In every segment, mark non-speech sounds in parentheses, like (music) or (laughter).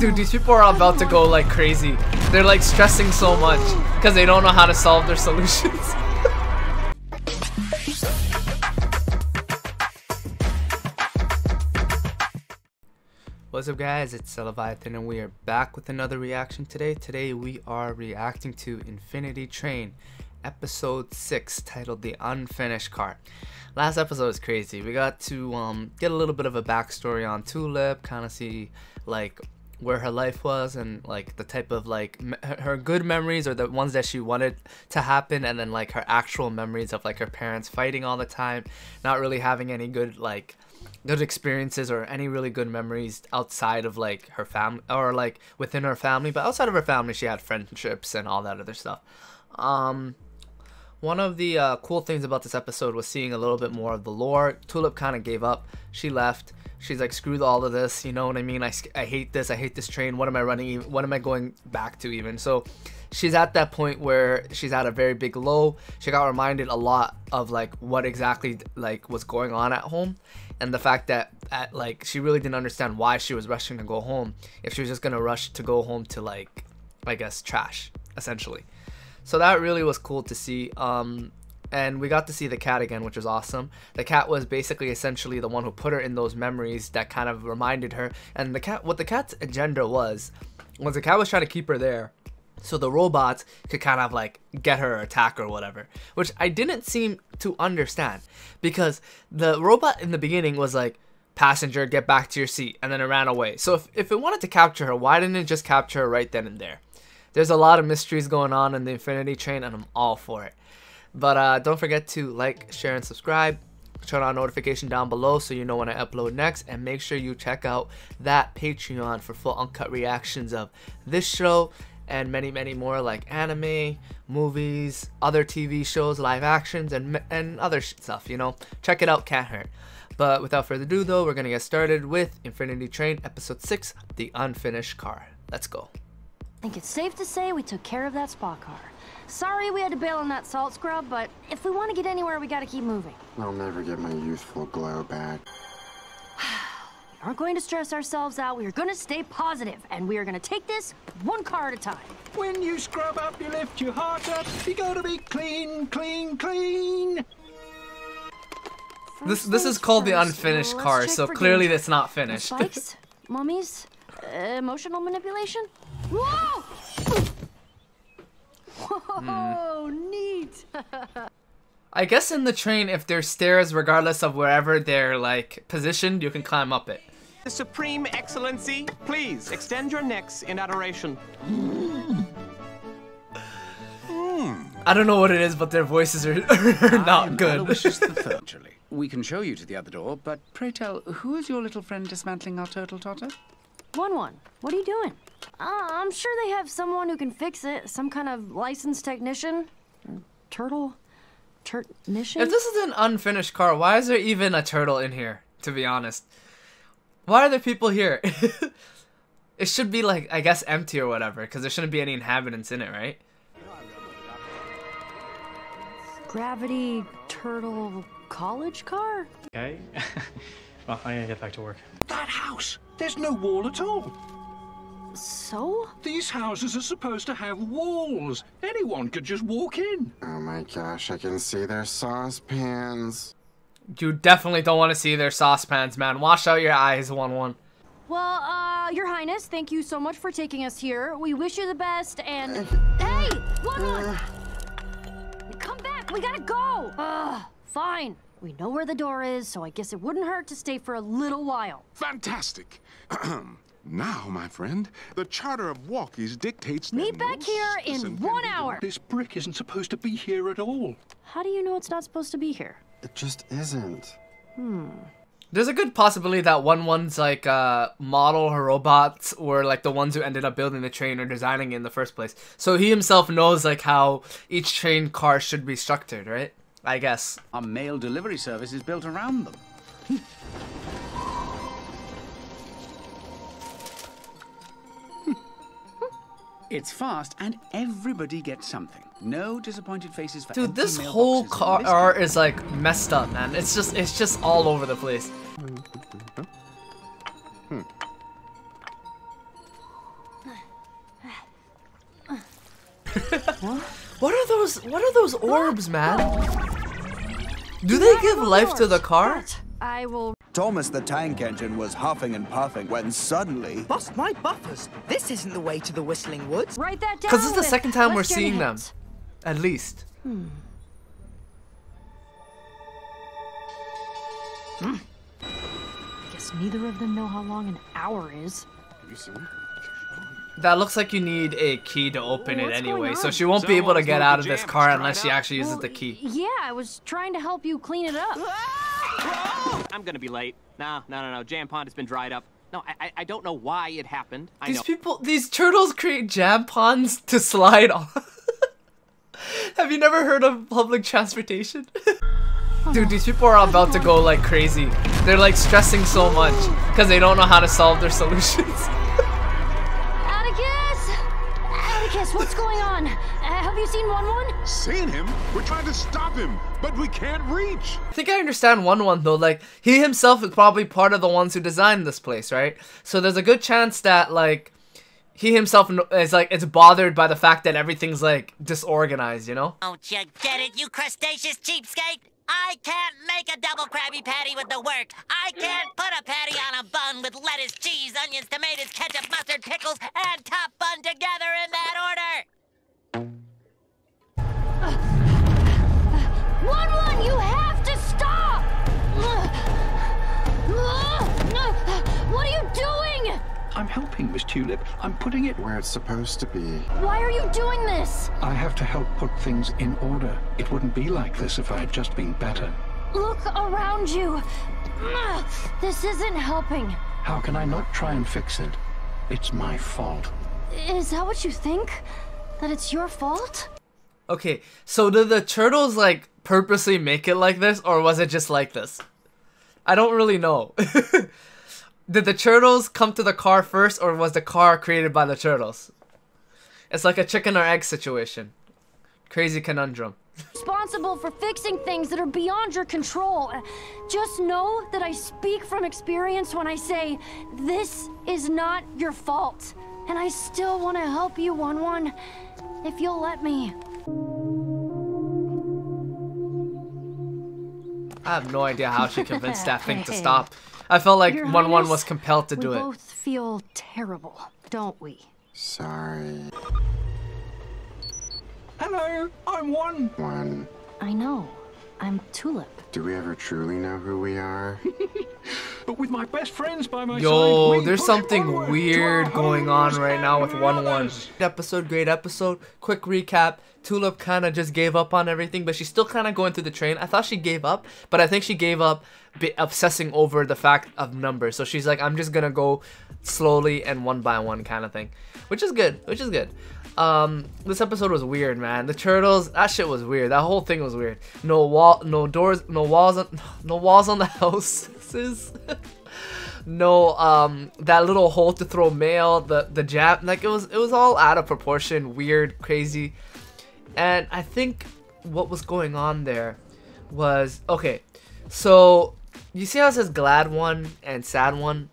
Dude, these people are about to go like crazy. They're like stressing so much because they don't know how to solve their solutions. (laughs) What's up guys, it's Leviathan and we are back with another reaction today. Today we are reacting to Infinity Train episode 6 titled The Unfinished Car. Last episode was crazy. We got to um, get a little bit of a backstory on Tulip, kind of see like where her life was and like the type of like her good memories or the ones that she wanted to happen and then like her actual memories of like her parents fighting all the time not really having any good like good experiences or any really good memories outside of like her family or like within her family but outside of her family she had friendships and all that other stuff. Um one of the uh, cool things about this episode was seeing a little bit more of the lore. Tulip kind of gave up. She left she's like screw all of this you know what i mean? I, I hate this i hate this train. What am i running what am i going back to even? So she's at that point where she's at a very big low. She got reminded a lot of like what exactly like was going on at home and the fact that at like she really didn't understand why she was rushing to go home if she was just gonna rush to go home to like i guess trash essentially. So that really was cool to see. Um and we got to see the cat again, which was awesome. The cat was basically essentially the one who put her in those memories that kind of reminded her. And the cat, what the cat's agenda was, was the cat was trying to keep her there, so the robots could kind of like get her attack or whatever, which I didn't seem to understand because the robot in the beginning was like, passenger, get back to your seat, and then it ran away. So if, if it wanted to capture her, why didn't it just capture her right then and there? There's a lot of mysteries going on in the Infinity Train, and I'm all for it. But uh, don't forget to like, share, and subscribe. Turn on notification down below so you know when I upload next. And make sure you check out that Patreon for full uncut reactions of this show and many, many more like anime, movies, other TV shows, live actions, and, and other stuff, you know. Check it out, can't hurt. But without further ado though, we're going to get started with Infinity Train Episode 6, The Unfinished Car. Let's go. I think it's safe to say we took care of that spa car. Sorry we had to bail on that salt scrub, but if we want to get anywhere, we gotta keep moving. I'll never get my youthful glow back. (sighs) we aren't going to stress ourselves out. We are going to stay positive, and we are going to take this one car at a time. When you scrub up, you lift your heart up. You gotta be clean, clean, clean. This this is called the unfinished car, so clearly that's not finished. Spikes, mummies, uh, emotional manipulation. Whoa! Whoa, mm. neat. (laughs) I guess in the train, if there's stairs, regardless of wherever they're like positioned, you can climb up it. The Supreme Excellency, please extend your necks in adoration. I don't know what it is, but their voices are, (laughs) are not good. (laughs) we can show you to the other door, but pray tell, who is your little friend dismantling our turtle totter? One one. What are you doing? Uh, I'm sure they have someone who can fix it. Some kind of licensed technician? Turtle? Technician? If this is an unfinished car, why is there even a turtle in here, to be honest? Why are there people here? (laughs) it should be like, I guess, empty or whatever, because there shouldn't be any inhabitants in it, right? Gravity Turtle College car? Okay. (laughs) well, I'm gonna get back to work. That house! There's no wall at all. So? These houses are supposed to have walls. Anyone could just walk in. Oh my gosh, I can see their saucepans. You definitely don't want to see their saucepans, man. Wash out your eyes, 1-1. Well, uh, Your Highness, thank you so much for taking us here. We wish you the best, and... hey! 1-1! Come back! We gotta go! Ugh, fine. We know where the door is, so I guess it wouldn't hurt to stay for a little while. Fantastic! (clears throat) Now, my friend, the Charter of Walkies dictates Meet back here in one hour! This brick isn't supposed to be here at all. How do you know it's not supposed to be here? It just isn't. Hmm. There's a good possibility that one one's like uh, model robots were like the ones who ended up building the train or designing it in the first place. So he himself knows like how each train car should be structured, right? I guess. Our mail delivery service is built around them. (laughs) It's fast, and everybody gets something. No disappointed faces for Dude, this whole car is like messed up, man. It's just it's just all over the place. (laughs) What are those? What are those orbs, man? Do they give life to the car? I will. Thomas the tank engine was huffing and puffing when suddenly. Bust my buffers! This isn't the way to the Whistling Woods. Write that down. Because this is the second time we're seeing them, at least. Hmm. I guess neither of them know how long an hour is. That looks like you need a key to open it anyway, so she won't be able to get out of this car unless she actually uses Well, the key. Yeah, I was trying to help you clean it up. (laughs) I'm gonna be late. No, no, no, no. Jam pond has been dried up. No, I, I, I don't know why it happened. I These know. people, these turtles create jam ponds to slide on. (laughs) Have you never heard of public transportation? (laughs) Dude, these people are about to go like crazy. They're like stressing so much because they don't know how to solve their solutions. Atticus, what's going on? Uh, have you seen One One? Seen him? We're trying to stop him, but we can't reach. I think I understand one one though. Like he himself is probably part of the ones who designed this place, right? So there's a good chance that like he himself is like it's bothered by the fact that everything's like disorganized, you know? Don't you get it, you crustaceous cheapskate? I can't make a double Krabby Patty with the work. I can't put a patty on a bun with lettuce, cheese, onions, tomatoes, ketchup, mustard, pickles, and top bun together in that order. Helping, Miss Tulip. I'm putting it. Where it's supposed to be. Why are you doing this? I have to help put things in order. It wouldn't be like this if I had just been better. Look around you. Ah, this isn't helping. How can I not try and fix it? It's my fault. Is that what you think? That it's your fault? Okay, so did the turtles like purposely make it like this, or was it just like this? I don't really know. (laughs) did the turtles come to the car first, or was the car created by the turtles? It's like a chicken or egg situation. Crazy conundrum. Responsible for fixing things that are beyond your control. Just know that I speak from experience when I say this is not your fault. And I still want to help you, One One, if you'll let me. I have no idea how she convinced that thing to (laughs) stop. I felt like Your One One was compelled to do it. We both feel terrible, don't we? Sorry. Hello, I'm one. One. I know. I'm Tulip. Do we ever truly know who we are? (laughs) But with my best friends by my side, Yo, there's something weird going on right now with 1 1. others. Episode, great episode. Quick recap Tulip kind of just gave up on everything, but she's still kind of going through the train. I thought she gave up, but I think she gave up obsessing over the fact of numbers. So she's like, I'm just gonna go slowly and one by one kind of thing, which is good, which is good. Um, this episode was weird, man. The turtles, that shit was weird. That whole thing was weird. No wall, no doors, no walls, on, (laughs) no walls on the (laughs) houses. (laughs) no um that little hole to throw mail the the jab like it was it was all out of proportion weird crazy and i think what was going on there was okay so you see how it says glad one and sad one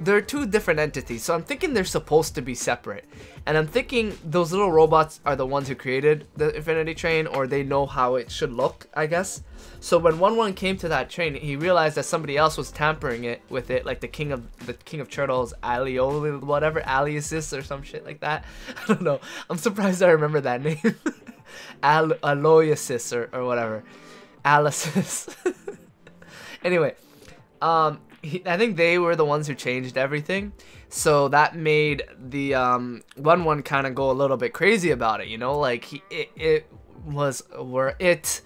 they're two different entities so i'm thinking they're supposed to be separate. And i'm thinking those little robots are the ones who created the infinity train or they know how it should look i guess. So when one one came to that train he realized that somebody else was tampering it with it like the king of the king of turtles alioli whatever aliasis or some shit like that. (laughs) I don't know. I'm surprised i remember that name. (laughs) Al- or, or whatever. Alicesis (laughs) anyway um i think they were the ones who changed everything. So that made the um one one kind of go a little bit crazy about it you know? Like he it, it was where it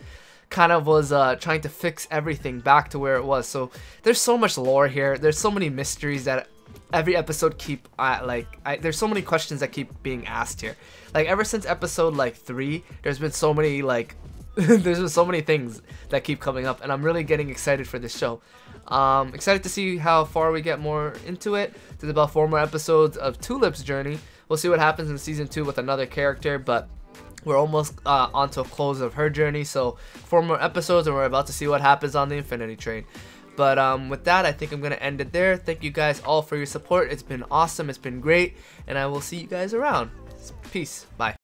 kind of was uh trying to fix everything back to where it was. So there's so much lore here. There's so many mysteries that every episode keep uh, like I, there's so many questions that keep being asked here. Like ever since episode like three there's been so many like (laughs) there's been so many things that keep coming up and i'm really getting excited for this show um excited to see how far we get more into it there's about four more episodes of tulip's journey we'll see what happens in season two with another character but we're almost uh, onto a close of her journey so four more episodes and we're about to see what happens on the infinity train But um, with that, I think I'm going to end it there. Thank you guys all for your support. It's been awesome. It's been great. And I will see you guys around. Peace. Bye.